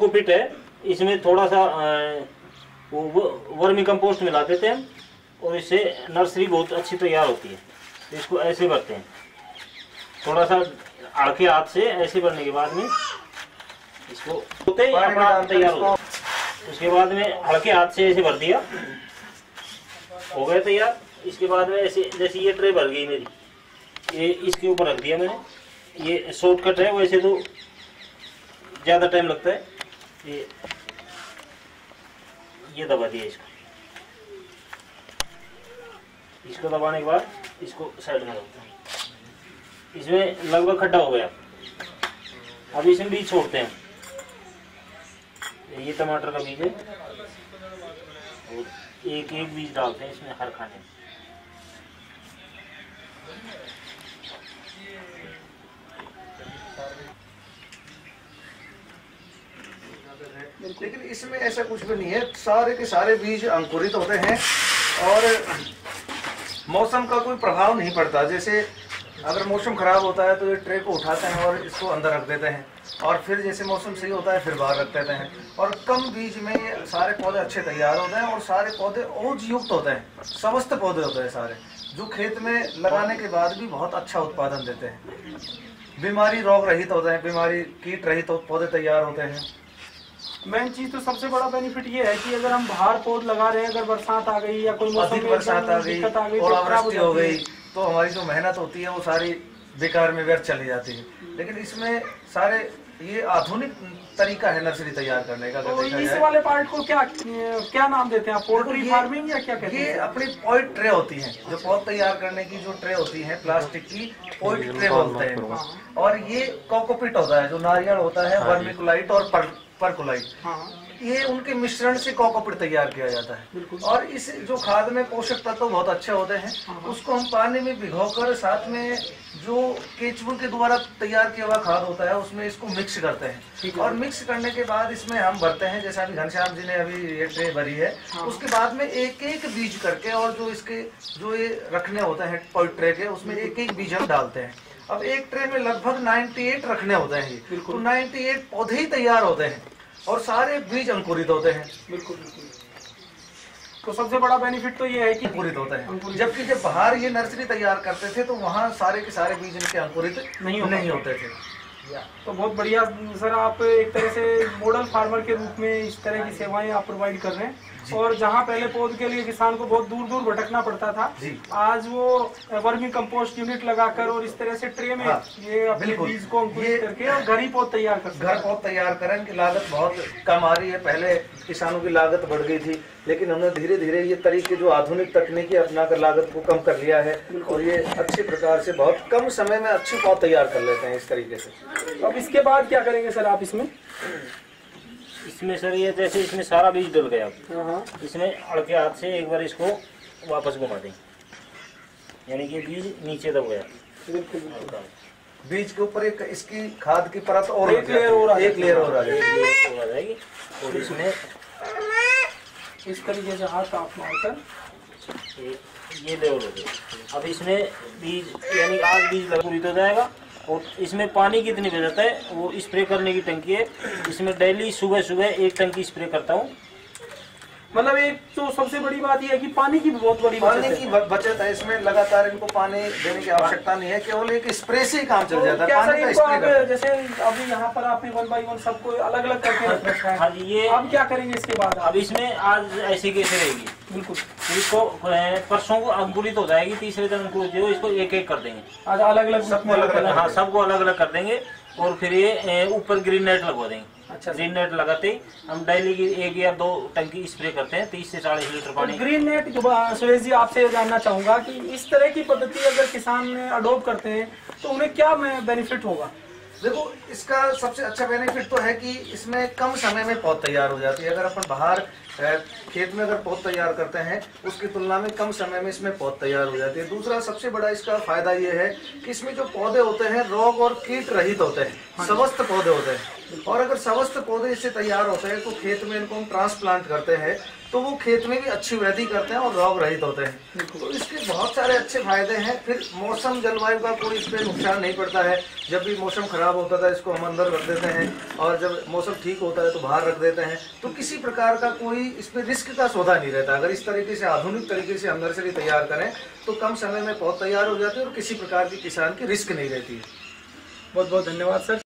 Cocopeat है। इसमें थोड़ा सा वर्मी कंपोस्ट मिला देते हैं और इससे नर्सरी बहुत अच्छी तैयार होती है। इसको ऐसे भरते हैं। थोड़ा सा आड़के हाथ से ऐसे भरने के बाद में इसको होते ही अपना तैयार हो है। उसके बाद में हल्के हाथ से ऐसे भर दिया। हो गया तैयार। इसके बाद में ऐसे जैसे ये ट्रे भर गई मेरी ये इसके ऊपर रख दिया मैंने। ये शॉर्टकट है वैसे तो ज़्यादा टाइम लगता है। ये ये दबा दिया इसको। इसको दबाने के बाद इसको साइड में हैं। इसमें लगभग खड्डा हो गया। अब इसमें बीज छोड़ते हैं। ये टमाटर का बीज है। और एक एक बीज डालते हैं इसमें हर खाने में। लेकिन इसमें ऐसा कुछ भी नहीं है। सारे के सारे बीज अंकुरित होते हैं और मौसम का कोई प्रभाव नहीं पड़ता। जैसे अगर मौसम खराब होता है तो ये ट्रे को उठाते हैं और इसको अंदर रख देते हैं और फिर जैसे मौसम सही होता है, फिर बाहर रख देते हैं। और कम बीज में ये सारे पौधे अच्छे तैयार होते हैं और सारे पौधे ओज युक्त होते हैं। समस्त पौधे होते हैं सारे, जो खेत में लगाने के बाद भी बहुत अच्छा उत्पादन देते हैं। बीमारी रोग रहित होते हैं, बीमारी कीट रहित पौधे तैयार होते हैं। मेन चीज़ तो सबसे बड़ा बेनिफिट ये है कि अगर हम बाहर पौध लगा रहे हैं अगर बरसात आ गई या कोई मौसम में बरसात आ गई और तो अवृष्टि हो गई तो हमारी जो मेहनत होती है वो सारी बेकार में व्यर्थ चली जाती है। लेकिन इसमें सारे ये आधुनिक तरीका है नर्सरी तैयार करने का तो इस वाले पार्ट को क्या क्या नाम देते हैं पोल्ट्री फ़ार्मिंग या क्या कहते हैं? ये अपनी पॉइंट ट्रे होती है जो पौध तैयार करने की जो ट्रे होती है प्लास्टिक की पॉइंट ट्रे बोलते हैं। और ये कॉकोपिट होता है जो नारियल होता है वर्मिकुलाइट और पर, परकुलाइट हाँ। ये उनके मिश्रण से कोकोपिट तैयार किया जाता है। और इस जो खाद में पोषक तत्व बहुत अच्छे होते हैं उसको हम पानी में भिगोकर साथ में जो केचुअल के द्वारा तैयार किया हुआ खाद होता है उसमें इसको मिक्स करते हैं। और मिक्स करने के बाद इसमें हम भरते हैं जैसा अभी घनश्याम जी ने अभी ये ट्रे भरी है उसके बाद में एक एक बीज करके और जो इसके जो ये रखने होते हैं ट्रे के उसमें एक एक बीज हम डालते हैं। अब एक ट्रे में लगभग 98 रखने होते हैं तो 98 पौधे ही तैयार होते हैं। और सारे बीज अंकुरित होते हैं। बिल्कुल बिल्कुल। तो सबसे बड़ा बेनिफिट तो ये है कि अंकुरित होते हैं। जबकि जब बाहर ये नर्सरी तैयार करते थे तो वहाँ सारे के सारे बीज इनके अंकुरित नहीं। होते थे। तो बहुत बढ़िया सर आप एक तरह से मॉडल फार्मर के रूप में इस तरह की सेवाएँ आप प्रोवाइड कर रहे हैं। और जहाँ पहले पौध के लिए किसान को बहुत दूर दूर भटकना पड़ता था आज वो वर्मी कंपोस्ट यूनिट लगाकर और इस तरह से ट्रे में हाँ, ये अपने। बीज को अंकुरित करके और घर ही पौध तैयार कर घर पौध तैयार करें इनकी लागत बहुत कम आ रही है। पहले किसानों की लागत बढ़ गई थी लेकिन हमने धीरे धीरे ये तरीके जो आधुनिक तकनीकी अपना कर लागत को कम कर लिया है और ये अच्छी प्रकार से बहुत कम समय में अच्छी पौध तैयार कर लेते हैं इस तरीके से। अब इसके बाद क्या करेंगे सर आप इसमें? इसमें सर ये जैसे इसमें सारा बीज डल गया। हाँ हाँ। इसमें अड़के हाथ से एक बार इसको वापस घुमा दें। यानी कि बीज नीचे दब गया। बिल्कुल बिल्कुल। बीज के ऊपर एक इसकी खाद की परत और एक है, लेयर और आ जाएगी एक लेयर और आ जाएगी और इसमें इस तरीके से हाथ आप मारकर। ये लेवल हो गया। अब इसमें बीज यानी आज बीज पूरी हो जाएगा। और इसमें पानी कितनी बचत है? वो स्प्रे करने की टंकी है। इसमें डेली सुबह सुबह एक टंकी स्प्रे करता हूँ। मतलब एक तो सबसे बड़ी बात यह है कि पानी की बहुत बड़ी पानी बचत की है बचत है। इसमें लगातार इनको पानी देने की आवश्यकता नहीं है केवल एक स्प्रे से ही काम चल तो जाता है। पानी का स्प्रे जैसे अभी यहाँ पर आपने वन बाई वन सबको अलग अलग करके रखा है हाँ जी ये अब क्या करेंगे इसके बाद? अब इसमें आज ऐसी कैसे रहेगी? बिल्कुल। इसको परसों को अंकुरित हो जाएगी तीसरे दिन अंकुरित जो इसको एक एक कर देंगे। आज अलग अलग सबको अलग अलग हाँ सबको अलग अलग कर देंगे और फिर ये ऊपर ग्रीन नेट लगवा देंगे। अच्छा। ग्रीन नेट लगाते ही हम डेली की एक या दो टंकी स्प्रे करते हैं तीस से चालीस लीटर पानी। ग्रीन नेट जो सुरेश जी आपसे ये जानना चाहूँगा कि इस तरह की पद्धति अगर किसान अडोप्ट करते हैं तो उन्हें क्या बेनिफिट होगा? देखो इसका सबसे अच्छा बेनिफिट तो है कि इसमें कम समय में पौध तैयार हो जाती है। अगर अपन बाहर खेत में अगर पौध तैयार करते हैं उसकी तुलना में कम समय में इसमें पौध तैयार हो जाती है। दूसरा सबसे बड़ा इसका फ़ायदा ये है कि इसमें जो पौधे होते हैं रोग और कीट रहित होते हैं स्वस्थ पौधे होते हैं। और अगर स्वस्थ पौधे इससे तैयार होते हैं तो खेत में इनको हम ट्रांसप्लांट करते हैं तो वो खेत में भी अच्छी वृद्धि करते हैं और रोग रहित होते हैं। तो इसके बहुत सारे अच्छे फ़ायदे हैं। फिर मौसम जलवायु का कोई इस पर नुकसान नहीं पड़ता है। जब भी मौसम खराब होता था इसको हम अंदर रख देते हैं और जब मौसम ठीक होता है तो बाहर रख देते हैं। तो किसी प्रकार का कोई इसमें रिस्क का सौदा नहीं रहता। अगर इस तरीके से, आधुनिक तरीके से हम नर्सरी तैयार करें तो कम समय में पौध तैयार हो जाते हैं और किसी प्रकार की किसान की रिस्क नहीं रहती है। बहुत बहुत धन्यवाद, सर।